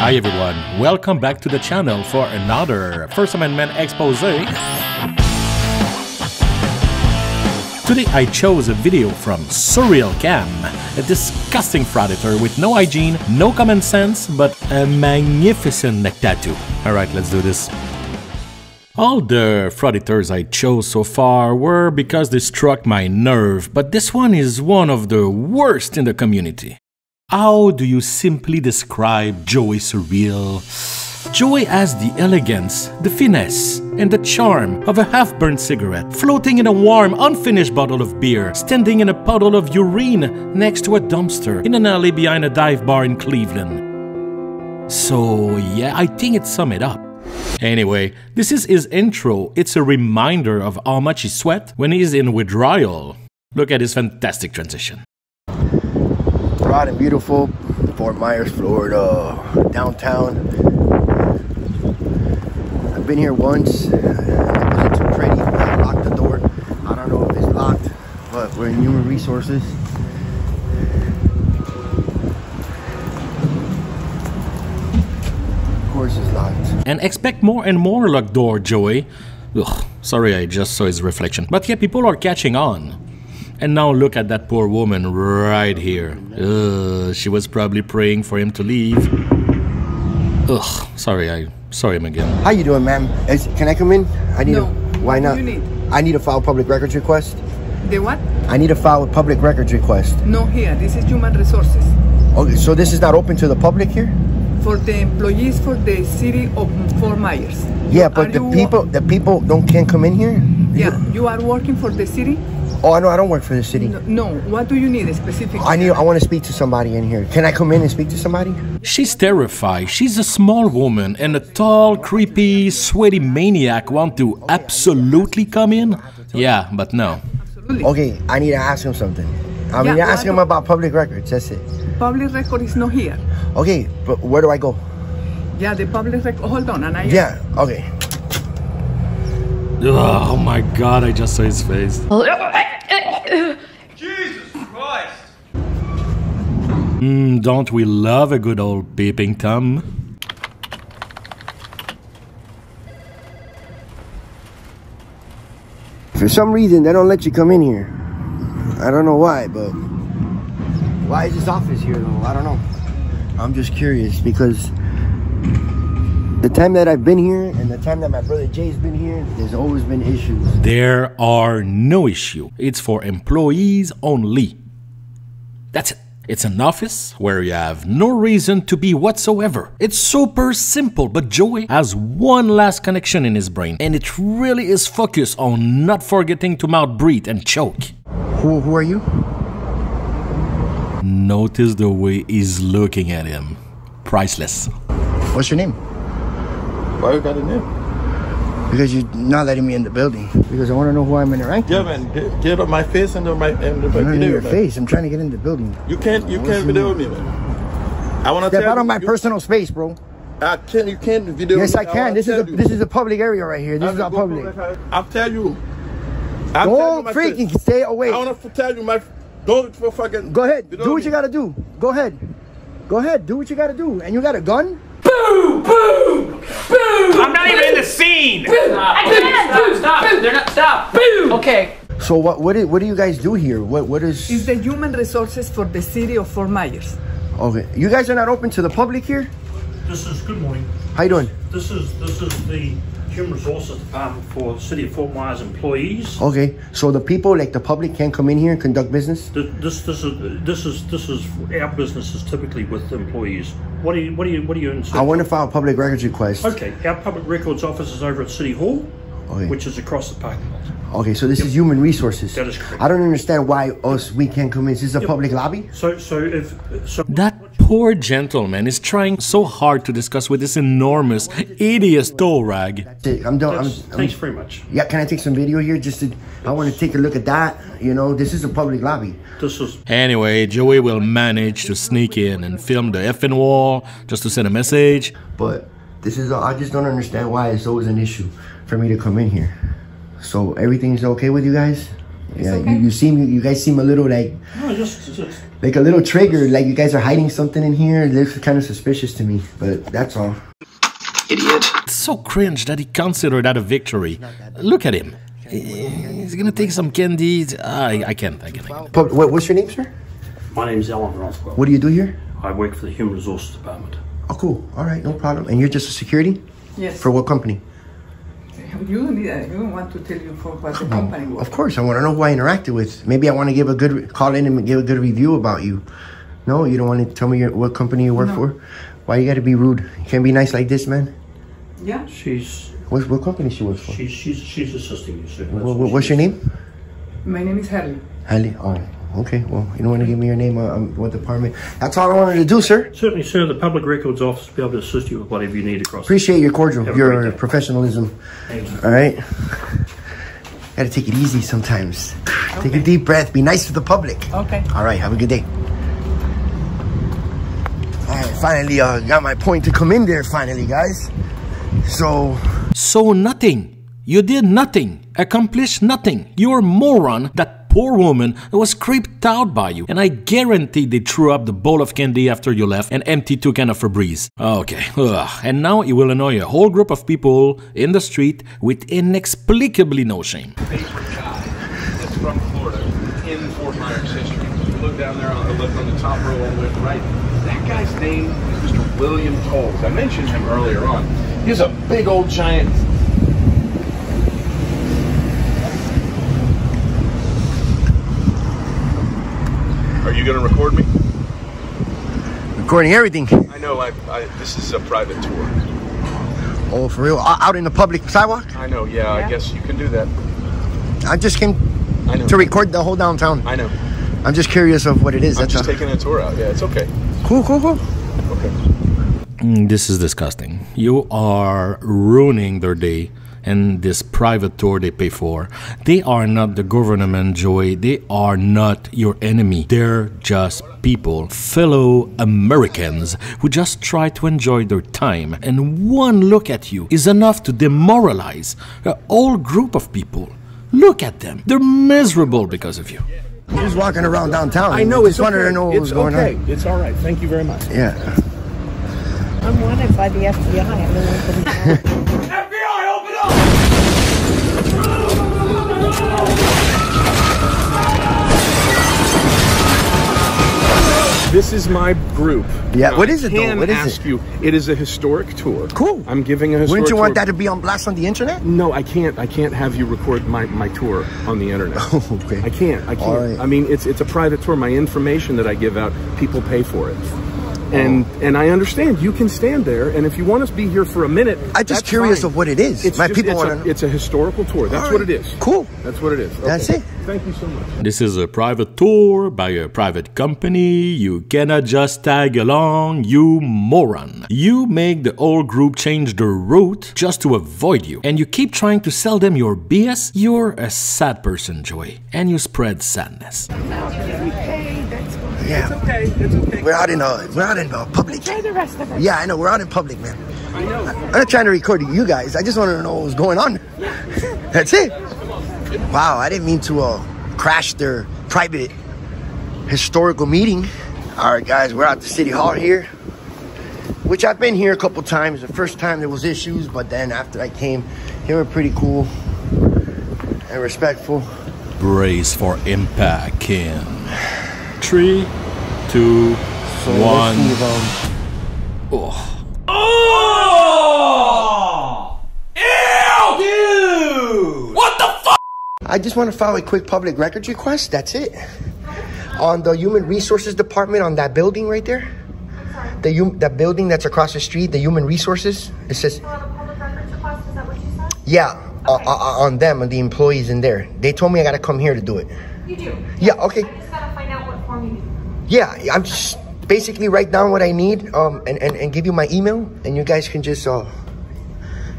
Hi everyone, welcome back to the channel for another First Amendment expose. Today I chose a video from Surreal Cam, a disgusting frauditor with no hygiene, no common sense, but a magnificent neck tattoo. Alright, let's do this. All the frauditors I chose so far were because they struck my nerve, but this one is one of the worst in the community. How do you simply describe Joey Surreal? Joey has the elegance, the finesse, and the charm of a half burnt cigarette, floating in a warm, unfinished bottle of beer, standing in a puddle of urine next to a dumpster in an alley behind a dive bar in Cleveland. So, yeah, I think it sum it up. Anyway, this is his intro. It's a reminder of how much he sweat when he's in withdrawal. Look at his fantastic transition. Broad and beautiful, Fort Myers, Florida, downtown. I've been here once. It's not too pretty. I locked the door. I don't know if it's locked, but we're in human resources. Of course, it's locked. And expect more and more locked door, Joey. Ugh, sorry, I just saw his reflection. But yeah, people are catching on. And now look at that poor woman right here. Ugh, she was probably praying for him to leave. Ugh, sorry, I sorry him again. How you doing, ma'am? Is, can I come in? I need No. a. Why not? you need? I need to file public records request. The what? I need to file a public records request. No here. This is human resources. Okay, so this is not open to the public here? For the employees for the city of Fort Myers. Yeah, but Are the people, the people don't can't come in here. Yeah, you are working for the city? Oh, I know. I don't work for the city. No, no. What do you need specifically? I need. I want to speak to somebody in here. Can I come in and speak to somebody? She's terrified. She's a small woman, and a tall, creepy, sweaty maniac want to absolutely come in? Yeah, but no. Absolutely. Okay, I need to ask him something. I mean, Yeah, ask him about public records. That's it. Public record is not here. Okay, but where do I go? Yeah, the public record. Hold on, and I. Yeah. Okay. Oh my god, I just saw his face. Jesus Christ! Mm, don't we love a good old peeping Tom? For some reason, they don't let you come in here. I don't know why, but why is this office here though? I don't know. I'm just curious because the time that I've been here and the time that my brother Jay's been here, there's always been issues. There are no issue. It's for employees only. That's it. It's an office where you have no reason to be whatsoever. It's super simple, but Joey has one last connection in his brain, and it really is focused on not forgetting to mouth breathe and choke. Who, who are you? Notice the way he's looking at him. Priceless. What's your name? Why you got a name? Because you're not letting me in the building. Because I want to know who I'm interacting. Yeah, man. Get, get up my face and my and the I don't video, your man. face. I'm trying to get in the building. You can't. You can't video name? me, man. I want to Step tell out you. of my you- personal space, bro. I can't. You can't video Yes, me. I can. wanna This is a you. this is a public area right here. This I'm is not public. public. I'll tell you. I'm Don't you my freaking face. stay away. I want to tell you my. Don't for fucking. Go ahead. Do what me. you gotta do. Go ahead. Go ahead. Do what you gotta do. And you got a gun? I'm not even in the scene. I can't. Stop, stop. They're not. Stop. Okay. So what what do, what do you guys do here? What what is Is the human resources for the city of Fort Myers? Okay. You guys are not open to the public here? This is, good morning. How you doing? This is, this is the Human Resources Department for City of Fort Myers employees. Okay. So the people like the public can't come in here and conduct business? Th- This, this is, this is, this is, our business is typically with employees. What do you, what do you, what do you in I want to file a public records request. Okay, our public records office is over at City Hall, Okay. which is across the parking lot. Okay, so this is human resources. That is correct. I don't understand why us we can't come in. Is this a public lobby? So, so if, so. That poor gentleman is trying so hard to discuss with this enormous, hideous tow rag. I'm done. I'm, That's- I'm- Thanks very much. yeah, can I take some video here? Just to, I want to take a look at that. You know, this is a public lobby. This is, Anyway, Joey will manage to sneak in and film the effing wall just to send a message. But this is, I just don't understand why it's always an issue for me to come in here. So everything's okay with you guys? Yeah, okay. you, you seem you guys seem a little like No, just, just like a little triggered, like you guys are hiding something in here. It looks kind of suspicious to me, but that's all. Idiot. It's so cringe that he considered that a victory. Look at him. He's gonna take some candy. I, I can't. I can't. I can't. Pub- what, what's your name, sir? my name's Alan Rothwell. What do you do here? I work for the Human Resources Department. Oh, cool. All right, no problem. And you're just a security Yes. for what company? You need. uh, You want to tell you for what the company was. Of course, I want to know who I interacted with. Maybe I want to give a good call in and give a good review about you. No, you don't want to tell me your, what company you work No. for. Why you got to be rude? You can't be nice like this, man. Yeah. She's What, what company she works for? she's she's she's assisting you, sir. What, what what- what's she your is. name? My name is Harley. Ali. Oh, okay. Well, you don't want to give me your name. Uh, um, what department? That's all I wanted to do, sir. Certainly, sir. The Public Records Office will be able to assist you with whatever you need across. Appreciate your cordial, Have your professionalism. Thank you. All right. Got to take it easy sometimes. Take a deep breath. Be nice to the public. Okay. All right, have a good day. All right, finally uh, got my point to come in there. Finally, guys. So So nothing. You did nothing. Accomplished nothing. You're moron. That poor woman was creeped out by you. And I guarantee they threw up the bowl of candy after you left and emptied two cans of Febreze. Okay. Ugh. And now you will annoy a whole group of people in the street with inexplicably no shame. that's from Florida in Fort Myers history. You look down there on the look on the top row to the right. That guy's name is Mr. William Tolles. I mentioned him earlier on. He's a big old giant. Are you going to record me? recording everything. I know. I, I this is a private tour. Oh, for real? Out in the public sidewalk? I know. Yeah, I guess you can do that. I just came I know. to record the whole downtown. I know. I'm just curious of what it is. I'm That's just all. taking a tour out. Yeah, it's okay. Cool, cool, cool. Okay. Mm, This is disgusting. You are ruining their day and this private tour they pay for. They are not the government, Joey. They are not your enemy. They're just people, fellow Americans who just try to enjoy their time. And one look at you is enough to demoralize a whole group of people. Look at them. They're miserable because of you. He's walking around downtown. I know. Just It's wanted okay. to know what it's was going okay. on. It's all right. Thank you very much. Yeah. I'm wanted by the FBI. I'm the one for the FBI, This is my group. Yeah, Now, what is it, though? What is ask it? you. It is a historic tour. Cool. I'm giving a historic Wouldn't you want tour. that to be on blast on the internet? No, I can't. I can't have you record my, my tour on the internet. Oh, okay. I can't. I can't. Right. I mean, it's it's a private tour. My information that I give out, people pay for it. And and I understand you can stand there, and if you want us to be here for a minute, I'm just that's curious fine. of what it is. It's My just- people it's want a, to know. It's a historical tour. That's All what it is. Cool. That's what it is. That's it. Thank you so much. This is a private tour by a private company. You cannot just tag along, you moron. You make the whole group change their route just to avoid you. And you keep trying to sell them your BS. You're a sad person, Joey. And you spread sadness. Yeah. It's Okay, it's okay. We're out in uh, we're out in uh, public. the rest of us. Yeah, I know. We're out in public, man. I know. I'm not trying to record you guys. I just wanted to know what was going on. That's it. Wow, I didn't mean to uh, crash their private historical meeting. All right, guys, we're at the city hall here, which I've been here a couple times. The first time there was issues, but then after I came, they were pretty cool and respectful. Brace for impact, Kim. Three, two, So let's one. see if, um, Oh. I just want to file a quick public records request. That's it. On the Human Resources Department, on that building right there. The hum- that building that's across the street, the Human Resources. It says, yeah, uh, uh, on them, on the employees in there. They told me I got to come here to do it. You do. Yeah, okay. I just gotta find out what form you need. Yeah, I'm just basically write down what I need um, and, and, and give you my email, and you guys can just uh,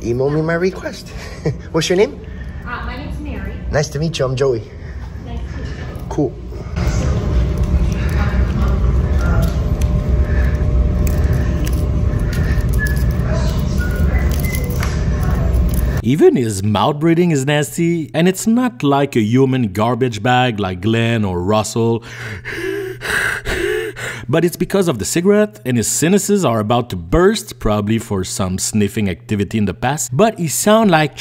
email me my request. What's your name? Uh, my name's Mary. Nice to meet you. I'm Joey. Nice to meet you. Cool. Even his mouth breathing is nasty, and it's not like a human garbage bag like Glenn or Russell. But it's because of the cigarette, and his sinuses are about to burst, probably for some sniffing activity in the past. But he sound like.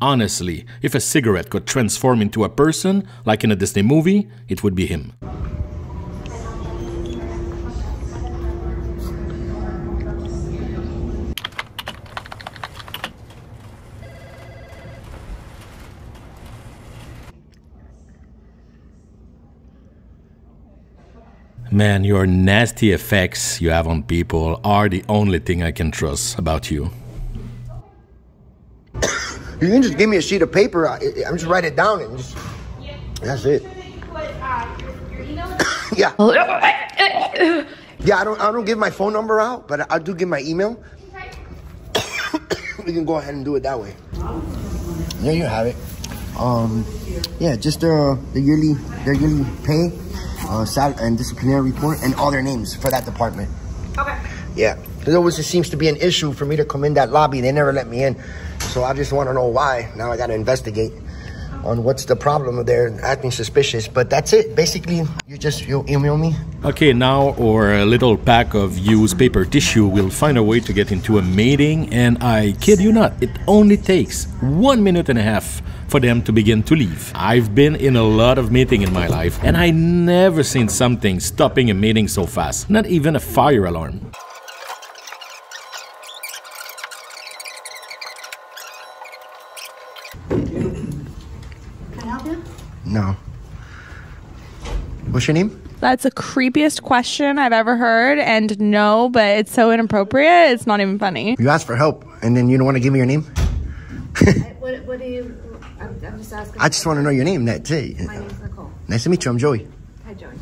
Honestly, if a cigarette could transform into a person, like in a Disney movie, it would be him. Man, your nasty effects you have on people are the only thing I can trust about you. You can just give me a sheet of paper. I, I'm just write it down and just. That's it. yeah. Yeah, I don't. I don't give my phone number out, but I do give my email. we can go ahead and do it that way. There you have it. Um, yeah, just uh, the yearly, the yearly pay, uh, sal- and disciplinary report, and all their names for that department. Okay. Yeah, there always seems to be an issue for me to come in that lobby. They never let me in, so I just want to know why. Now I got to investigate on what's the problem. They're acting suspicious, but that's it. Basically, you just you email me. Okay, now our little pack of used paper tissue will find a way to get into a meeting, and I kid you not, it only takes one minute and a half for them to begin to leave. I've been in a lot of meeting in my life, and I never seen something stopping a meeting so fast. Not even a fire alarm. No. What's your name? That's the creepiest question I've ever heard, and no, but it's so inappropriate, it's not even funny. You asked for help, and then you don't want to give me your name. What, what do you, I'm, I'm just asking. I just want to know your name. That's it. My name's Nicole. Nice to meet you. I'm Joey. Hi, Joey.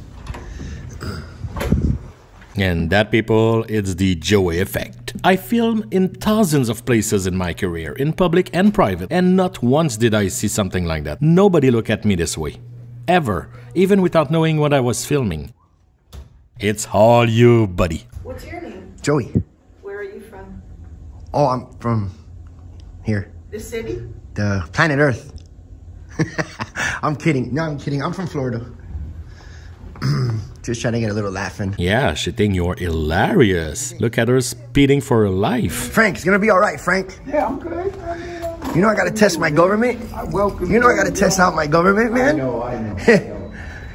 And that, people, it's the Joey effect. I film in thousands of places in my career, in public and private, and not once did I see something like that. Nobody look at me this way. Ever. Even without knowing what I was filming. It's all you, buddy. What's your name? Joey. Where are you from? Oh, I'm from here, The city? the planet Earth. I'm kidding. No, I'm kidding. I'm from Florida. Just trying to get a little laughing. Yeah, she think you're hilarious. Look at her speeding for her life. Frank, it's gonna be all right, Frank. Yeah, I'm good. You know I gotta test my government. I welcome. You know I gotta test out my government, man. I know, I know. I know.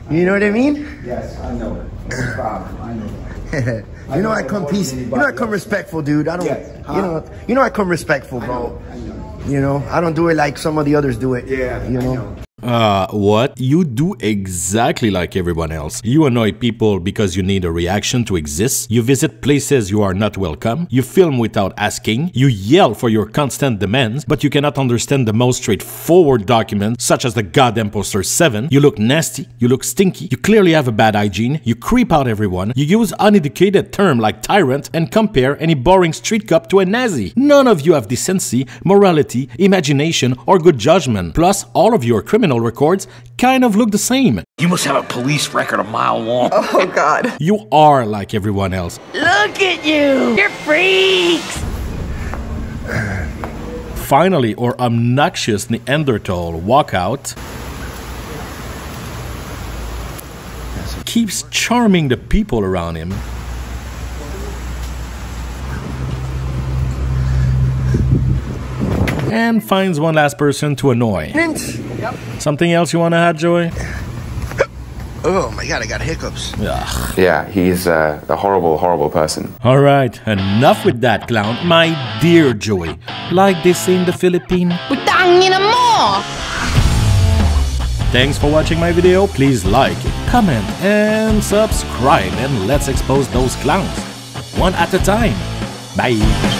You know what I mean? yes, I know. No problem. I know that. you know I I come peace. You know I come respectful, dude. I don't. Yes. Huh? You know. You know I come respectful, bro. I know. You know I don't do it like some of the others do it. Yeah, You know. Uh, what? You do exactly like everyone else. You annoy people because you need a reaction to exist. You visit places you are not welcome. You film without asking. You yell for your constant demands, but you cannot understand the most straightforward documents, such as the goddamn poster 7. You look nasty. You look stinky. You clearly have a bad hygiene. You creep out everyone. You use uneducated term like tyrant and compare any boring street cop to a Nazi. None of you have decency, morality, imagination, or good judgment. Plus, all of your criminal records kind of look the same. You must have a police record a mile long. Oh, God. You are like everyone else. Look at you. You're freaks. Finally, our obnoxious Neanderthal walkout keeps charming the people around him. And finds one last person to annoy. Something else you want to add, Joey? Oh my god, I got hiccups. Ugh. Yeah, he's uh, a horrible, horrible person. All right, enough with that clown, my dear Joey. Like they say in the Philippines. Thanks for watching my video. Please like, comment, and subscribe, and let's expose those clowns one at a time. Bye.